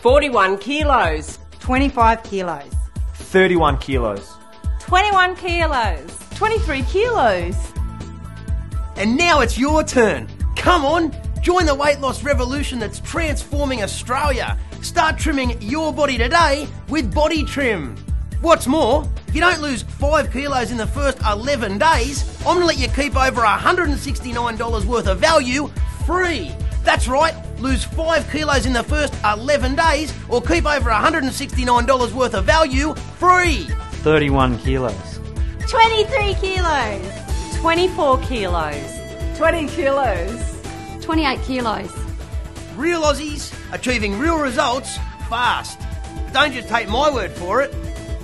41 kilos. 25 kilos. 31 kilos. 21 kilos. 23 kilos. And now it's your turn. Come on, join the weight loss revolution that's transforming Australia. Start trimming your body today with Bodytrim. What's more, if you don't lose 5 kilos in the first 11 days, I'm going to let you keep over $169 worth of value free. That's right, lose 5 kilos in the first 11 days or keep over $169 worth of value free. 31 kilos. 23 kilos. 24 kilos. 20 kilos. 28 kilos. Real Aussies achieving real results fast. Don't just take my word for it.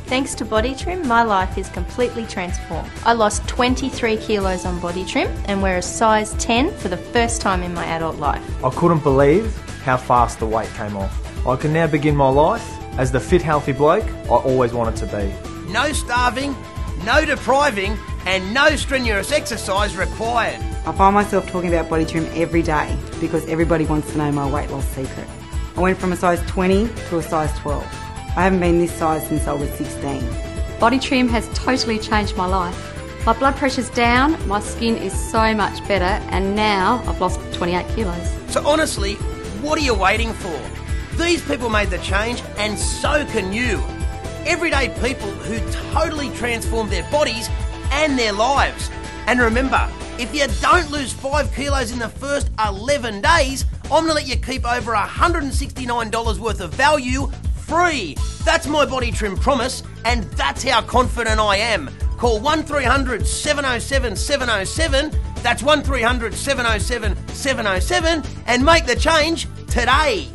Thanks to Bodytrim, my life is completely transformed. I lost 23 kilos on Bodytrim and wear a size 10 for the first time in my adult life. I couldn't believe how fast the weight came off. I can now begin my life as the fit, healthy bloke I always wanted to be. No starving, no depriving, and no strenuous exercise required. I find myself talking about Bodytrim every day because everybody wants to know my weight loss secret. I went from a size 20 to a size 12. I haven't been this size since I was 16. Bodytrim has totally changed my life. My blood pressure's down, my skin is so much better, and now I've lost 28 kilos. So, honestly, what are you waiting for? These people made the change, and so can you. Everyday people who totally transform their bodies and their lives. And remember, if you don't lose 5 kilos in the first 11 days, I'm going to let you keep over $169 worth of value free. That's my Bodytrim promise, and that's how confident I am. Call 1300 707 707. That's 1300 707 707 and make the change today.